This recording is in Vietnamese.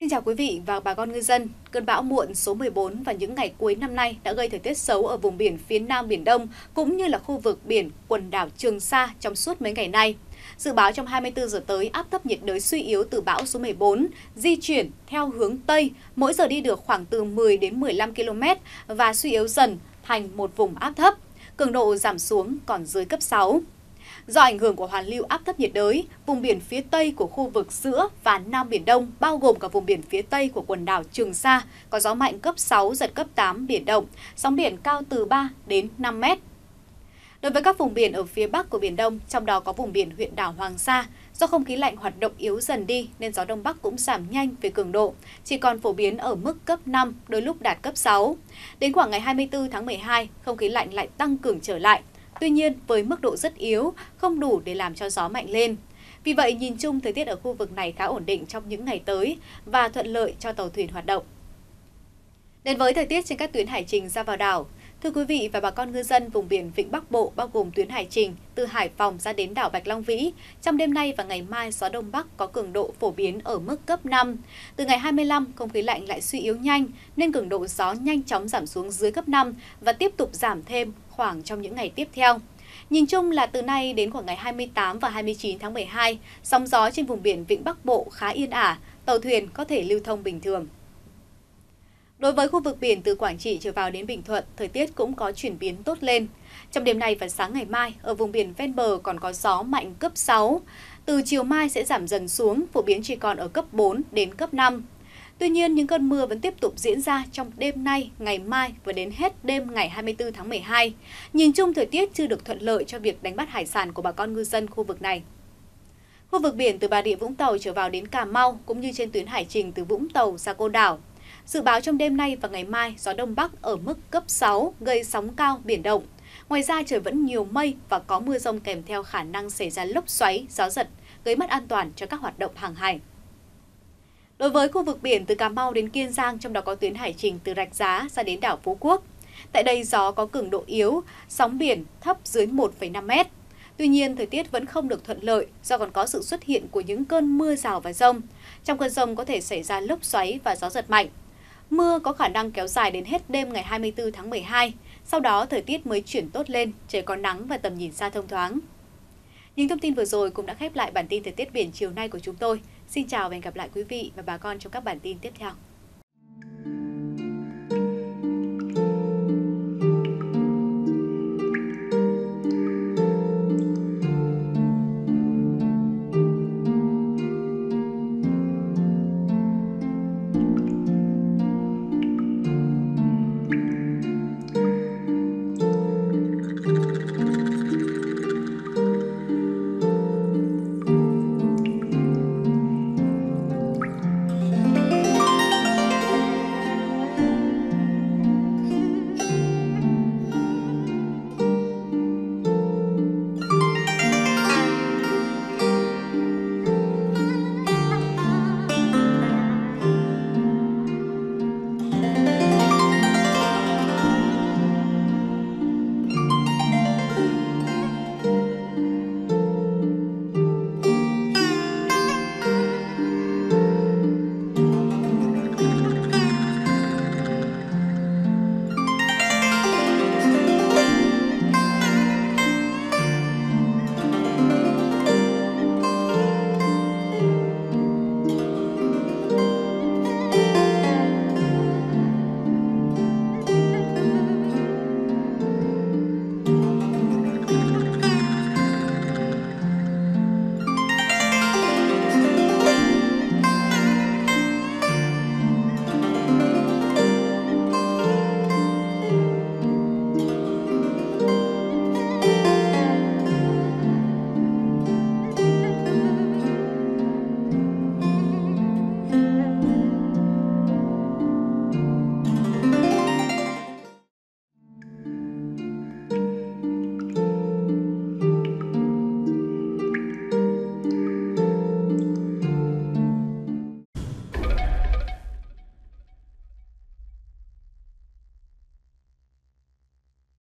Xin chào quý vị và bà con ngư dân. Cơn bão muộn số 14 và những ngày cuối năm nay đã gây thời tiết xấu ở vùng biển phía Nam Biển Đông cũng như là khu vực biển quần đảo Trường Sa trong suốt mấy ngày nay. Dự báo trong 24 giờ tới, áp thấp nhiệt đới suy yếu từ bão số 14, di chuyển theo hướng Tây, mỗi giờ đi được khoảng từ 10 đến 15 km và suy yếu dần thành một vùng áp thấp. Cường độ giảm xuống còn dưới cấp 6. Do ảnh hưởng của hoàn lưu áp thấp nhiệt đới, vùng biển phía Tây của khu vực giữa và Nam Biển Đông, bao gồm cả vùng biển phía Tây của quần đảo Trường Sa, có gió mạnh cấp 6, giật cấp 8, biển động, sóng biển cao từ 3 đến 5 mét. Đối với các vùng biển ở phía Bắc của Biển Đông, trong đó có vùng biển huyện đảo Hoàng Sa, do không khí lạnh hoạt động yếu dần đi nên gió Đông Bắc cũng giảm nhanh về cường độ, chỉ còn phổ biến ở mức cấp 5, đôi lúc đạt cấp 6. Đến khoảng ngày 24 tháng 12, không khí lạnh lại tăng cường trở lại, Tuy nhiên, với mức độ rất yếu, không đủ để làm cho gió mạnh lên. Vì vậy, nhìn chung thời tiết ở khu vực này khá ổn định trong những ngày tới và thuận lợi cho tàu thuyền hoạt động. Đến với thời tiết trên các tuyến hải trình ra vào đảo, Thưa quý vị và bà con ngư dân vùng biển Vịnh Bắc Bộ bao gồm tuyến hải trình từ Hải Phòng ra đến đảo Bạch Long Vĩ, trong đêm nay và ngày mai gió Đông Bắc có cường độ phổ biến ở mức cấp 5. Từ ngày 25, không khí lạnh lại suy yếu nhanh nên cường độ gió nhanh chóng giảm xuống dưới cấp 5 và tiếp tục giảm thêm khoảng trong những ngày tiếp theo. Nhìn chung là từ nay đến khoảng ngày 28 và 29 tháng 12, sóng gió trên vùng biển Vịnh Bắc Bộ khá yên ả, tàu thuyền có thể lưu thông bình thường. Đối với khu vực biển từ Quảng Trị trở vào đến Bình Thuận, thời tiết cũng có chuyển biến tốt lên. Trong đêm nay và sáng ngày mai, ở vùng biển ven bờ còn có gió mạnh cấp 6. Từ chiều mai sẽ giảm dần xuống, phổ biến chỉ còn ở cấp 4 đến cấp 5. Tuy nhiên, những cơn mưa vẫn tiếp tục diễn ra trong đêm nay, ngày mai và đến hết đêm ngày 24 tháng 12. Nhìn chung thời tiết chưa được thuận lợi cho việc đánh bắt hải sản của bà con ngư dân khu vực này. Khu vực biển từ Bà Rịa Vũng Tàu trở vào đến Cà Mau cũng như trên tuyến hải trình từ Vũng Tàu ra Côn Đảo. Dự báo trong đêm nay và ngày mai, gió Đông Bắc ở mức cấp 6, gây sóng cao, biển động. Ngoài ra trời vẫn nhiều mây và có mưa rông kèm theo khả năng xảy ra lốc xoáy, gió giật, gây mất an toàn cho các hoạt động hàng hải. Đối với khu vực biển từ Cà Mau đến Kiên Giang, trong đó có tuyến hải trình từ Rạch Giá ra đến đảo Phú Quốc. Tại đây gió có cường độ yếu, sóng biển thấp dưới 1,5 mét. Tuy nhiên, thời tiết vẫn không được thuận lợi do còn có sự xuất hiện của những cơn mưa rào và rông. Trong cơn rông có thể xảy ra lốc xoáy và gió giật mạnh. Mưa có khả năng kéo dài đến hết đêm ngày 24 tháng 12. Sau đó, thời tiết mới chuyển tốt lên, trời có nắng và tầm nhìn xa thông thoáng. Những thông tin vừa rồi cũng đã khép lại bản tin thời tiết biển chiều nay của chúng tôi. Xin chào và hẹn gặp lại quý vị và bà con trong các bản tin tiếp theo.